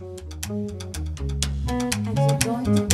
And you're going to